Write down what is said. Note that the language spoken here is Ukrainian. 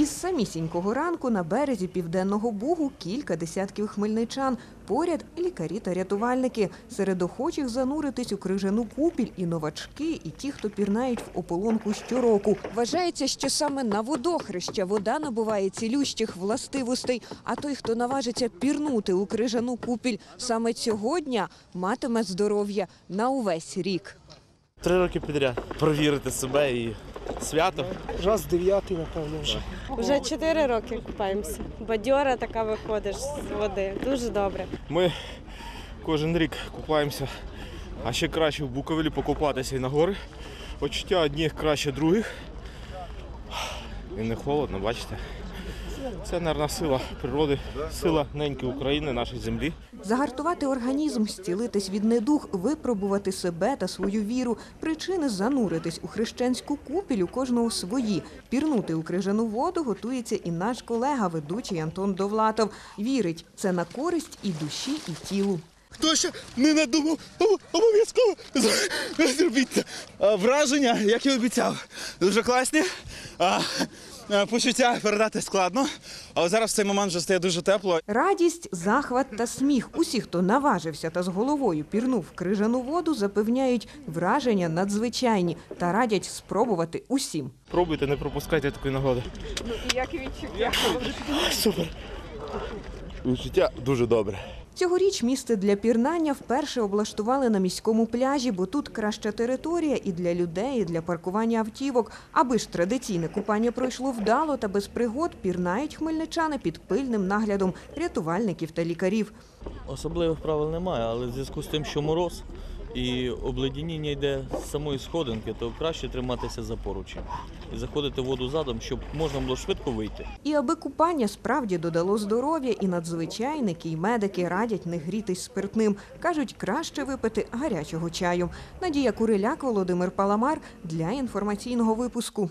Із самісінького ранку на березі південного бугу кілька десятків хмельничан. Поряд лікарі та рятувальники. Серед охочих зануритись у крижану купіль і новачки, і ті, хто пірнають в ополонку щороку. Вважається, що саме на водохреща вода набуває цілющих властивостей. А той, хто наважиться пірнути у крижану купіль саме цього дня, матиме здоров'я на увесь рік. Три роки підряд. Провірити себе і свято. Раз дев'ятий, напевно, вже. Вже 4 роки купаємося. Бадьора така виходиш з води. Дуже добре. Ми кожен рік купаємося, а ще краще в Буковелі покупатися і на гори. Почуття одних краще других. І не холодно, бачите. Це, мабуть, сила природи, сила неньки України, нашої землі. Загартувати організм, зцілитись від недуг, випробувати себе та свою віру. Причини зануритись у хрещенську купіль у кожного свої. Пірнути у крижану воду готується і наш колега, ведучий Антон Довлатов. Вірить, це на користь і душі, і тілу. Хто ще не надумав, обов'язково зробіть це. Враження, як і обіцяв, дуже класні. А, Почуття передати складно, але зараз в цей момент вже стає дуже тепло. Радість, захват та сміх. Усі, хто наважився та з головою пірнув в крижану воду, запевняють враження надзвичайні та радять спробувати усім. Пробуйте, не пропускайте такої нагоди. Ну і як відчуття? Супер. Відчуття дуже добре. Цьогоріч місце для пірнання вперше облаштували на міському пляжі, бо тут краща територія і для людей, і для паркування автівок. Аби ж традиційне купання пройшло вдало та без пригод, пірнають хмельничани під пильним наглядом рятувальників та лікарів. Особливих правил немає, але в зв'язку з тим, що мороз і обледеніння йде з самої сходинки, то краще триматися за поруч і заходити в воду задом, щоб можна було швидко вийти. І аби купання справді додало здоров'я, і надзвичайники, і медики радять не грітись спиртним. Кажуть, краще випити гарячого чаю. Надія Куриляк, Володимир Паламар для інформаційного випуску.